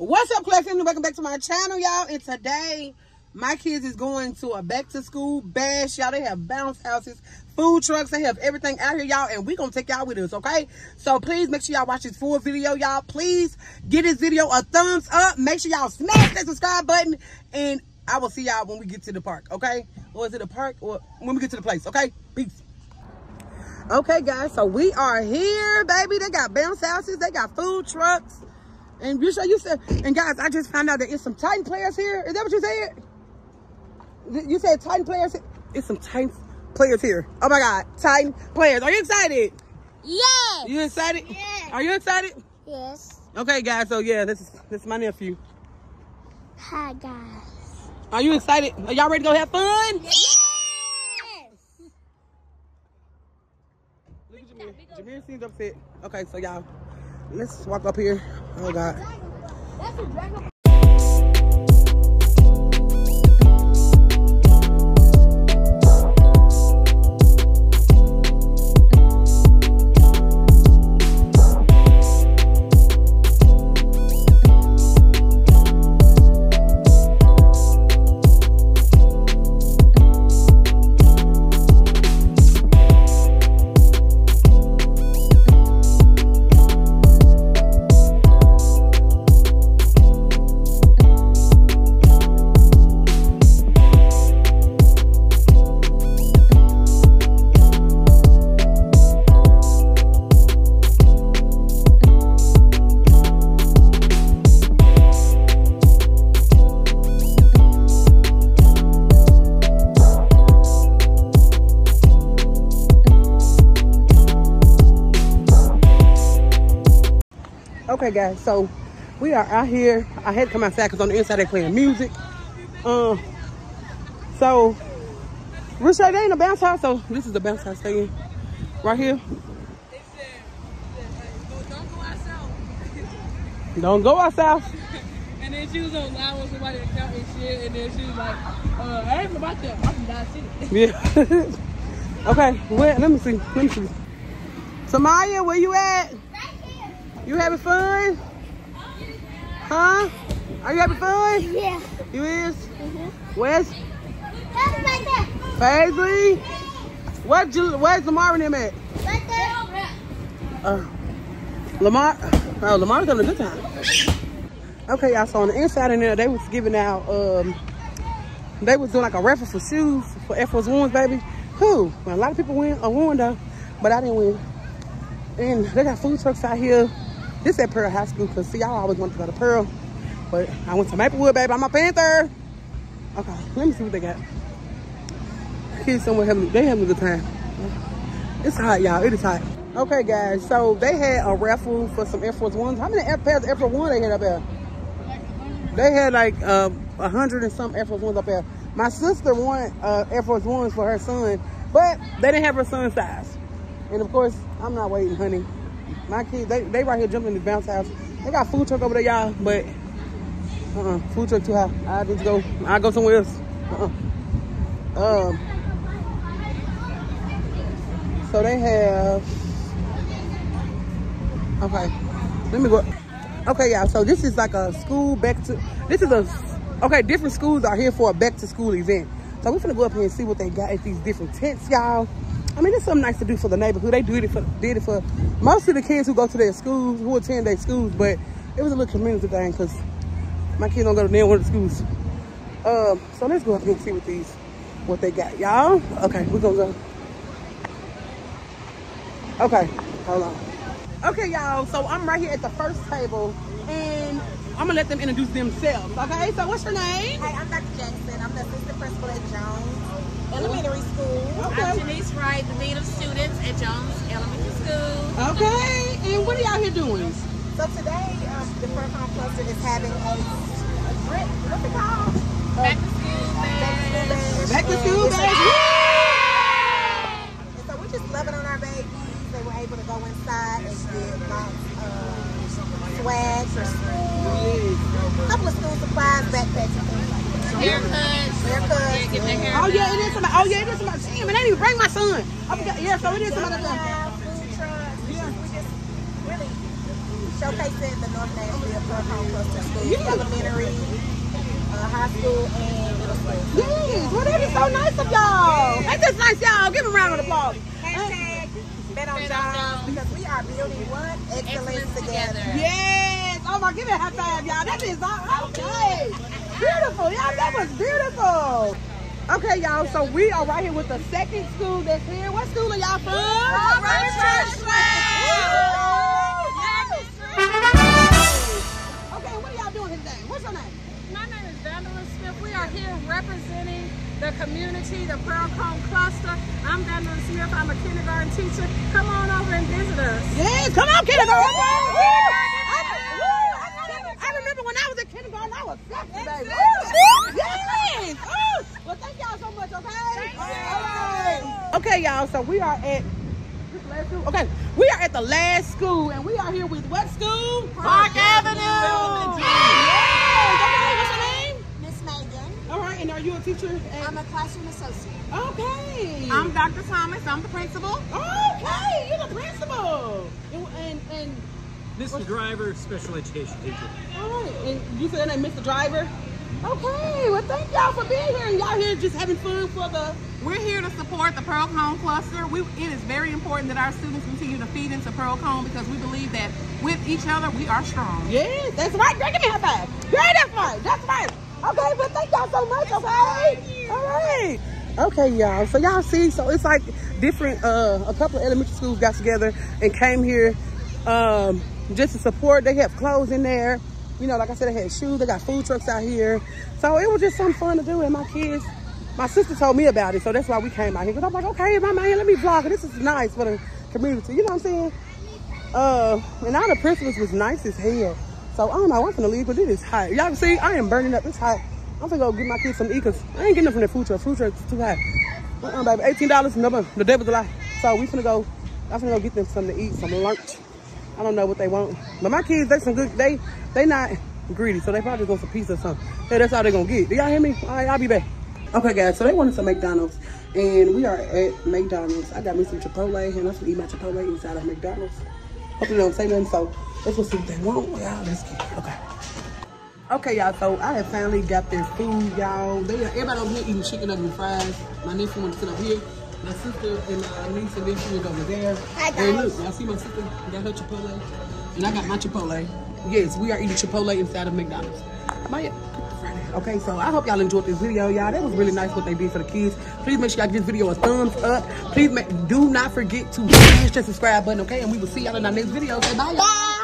What's up, Clack Family? Welcome back to my channel, y'all. And today, my kids is going to a back to school bash, y'all. They have bounce houses, food trucks. They have everything out here, y'all. And we gonna take y'all with us, okay? So please make sure y'all watch this full video, y'all. Please give this video a thumbs up. Make sure y'all smash that subscribe button. And I will see y'all when we get to the park, okay? Or is it a park? Or when we get to the place, okay? Peace. Okay, guys, so we are here, baby. They got bounce houses. They got food trucks. And you sure you said, and guys, I just found out that it's some Titan players here. Is that what you said? You said Titan players? It's some Titan players here. Oh my God, Titan players. Are you excited? Yes. You excited? Yes. Are you excited? Yes. Okay, guys, so yeah, this is, this is my nephew. Hi, guys. Are you excited? Are y'all ready to go have fun? Yes. Look at Jameer. Jameer seems upset. Okay, so y'all, let's walk up here. Oh God. That's a dragon. Okay, guys, so we are out here. I had to come outside because on the inside they're playing music. Um, so, Richard, ain't a bounce house, so this is the bounce house thing right here. Don't go outside. Don't go outside. And then she was on live with somebody account and shit, and then she was like, uh, I ain't about that. I'm City. Yeah. okay, wait, let me see. Let me see. Samaya, where you at? You having fun? Huh? Are you having fun? Yeah. You is? Mm-hmm. Where's That's right there. Paisley? Where's, Jul- where's Lamar and them at? Right there. Uh, Lamar, oh, Lamar's having a good time. Okay, y'all, so on the inside in there, they was giving out, um, they was doing like a raffle for shoes for Air Force Ones, baby. Who? Well, a lot of people win, uh, won though, but I didn't win. And they got food trucks out here. This at Pearl High School, cause see, I always wanted to go to Pearl, but I went to Maplewood, baby. I'm a Panther. Okay, let me see what they got. Kids somewhere having, they having a good time. It's hot, y'all. It is hot. Okay, guys. So they had a raffle for some Air Force Ones. How many Air of Air Force One they had up there? They had like uh, a hundred and some Air Force Ones up there. My sister won uh, Air Force Ones for her son, but they didn't have her son's size. And of course, I'm not waiting, honey. My kids, they, they right here jumping in the bounce house. They got food truck over there, y'all, but uh-uh, food truck too high. I just go, I go somewhere else. Uh-uh. Um, so they have. Okay, let me go. Okay, y'all. So this is like a school back to. This is a. Okay, different schools are here for a back to school event. So we're gonna go up here and see what they got at these different tents, y'all. I mean, it's something nice to do for the neighborhood. They did it for did it for most of the kids who go to their schools, who attend their schools. But it was a little community thing because my kids don't go to near one of the schools. Um, so let's go up here and see what these what they got, y'all. Okay, we're gonna go. Okay, hold on. Okay, y'all. So I'm right here at the first table, and I'm gonna let them introduce themselves. Okay. So what's your name? Hi, I'm Dr. Jackson. I'm the assistant principal at Jones Elementary School. Okay. I'm Janice Wright, the Dean of Students at Jones Elementary School. Okay. And what are y'all here doing? So today, um, the First Home Cluster is having a, a drip, what's it called? Back to school, man. Back to school, It's a- baby. And so we're just loving on our babies. They were able to go inside and get lots of swag for school, a couple of school supplies, backpacks, Haircuts. Haircuts, Yeah, get their hair Oh yeah, done. it is somebody. Oh yeah, it is somebody. Damn, and I didn't even bring my son. I forgot. Yeah, so it is somebody. Else. Food trucks. We just, we just really showcasing the North Nashville Pearl Cohn Cluster School, elementary, uh, high school, and middle school. Yes, well, that is so nice of y'all. That's just nice, y'all. Give them a round of applause. Hashtag bet on jobs because we are building what? Excellence, Excellence together. together. Yes. Oh my, give me a high five, y'all. That is all okay. Beautiful, y'all. That was beautiful. Okay, y'all. So we are right here with the second school that's here. What school are y'all from? Okay, what are y'all doing today? What's your name? My name is Vandalyn Smith. We are here representing the community, the Pearl Cohn Cluster. I'm Vandalyn Smith. I'm a kindergarten teacher. Come on over and visit us. Yes, come on, kindergarten. Woo! I, woo! I remember when I was in kindergarten, I was sexy, baby. Yes. Woo! Well, thank y'all so much, okay? All right. Okay, y'all, so we are at this last school. Okay, we are at the last school, and we are here with what school? Park Avenue. Yes. Okay, what's your name? Miss Megan. All right, and are you a teacher? At, I'm a classroom associate. okay. I'm Dr. Thomas. I'm the principal. okay. You're the principal. And and, and Mr. Driver, special education teacher. All right, and you said that name, Mr. Driver. Okay, well, thank y'all for being here. And y'all here just having fun for the. We're here to support the Pearl Cohn Cluster. We, it is very important that our students continue to feed into Pearl Cohn because we believe that with each other, we are strong. Yes, that's right. Girl, give me a high five. Girl, that's right. That's right. Okay, but thank y'all so much. Okay. All right. Okay, y'all. So y'all see, so it's like different. Uh, a couple of elementary schools got together and came here, um, just to support. They have clothes in there. You know, like I said, they had shoes. They got food trucks out here. So it was just something fun to do. And my kids, my sister told me about it, so that's why we came out here. Cause I'm like, okay, out here, let me vlog. This is nice for the community. You know what I'm saying? Uh, and all the principals was nice as hell. So I don't know, I'm going to leave, but it is hot. Y'all see, I am burning up. It's hot. I'm finna go get my kids some to eat, cause I ain't getting nothing from the food truck. Food truck's too hot. Uh-uh, baby, $18, no, the devil's a lie. So we finna go, I'm finna go get them something to eat, some lunch. I don't know what they want. But my kids, they some good, they, they not greedy, so they probably just want some pizza or something. Hey, that's all they gonna get. Do y'all hear me? All right, I'll be back. Okay, guys, so they wanted some McDonald's, and we are at McDonald's. I got me some Chipotle, and I'm gonna eat my Chipotle inside of McDonald's. Hopefully they don't say nothing, so let's go see what they want. Y'all, let's get it. Okay. Okay, y'all, so I have finally got their food, y'all. They Everybody over here eating chicken nuggets and fries. My nephew wants to sit up here. My sister and my niece and nephew is over there. Hi, And guys. look, y'all see my sister got her Chipotle? And I got my Chipotle. Yes, we are eating Chipotle inside of McDonald's. Maya, Okay, so I hope y'all enjoyed this video, y'all. That was really nice what they did for the kids. Please make sure y'all give this video a thumbs up. Please make, do not forget to smash the subscribe button, okay? And we will see y'all in our next video. Okay, bye, y'all.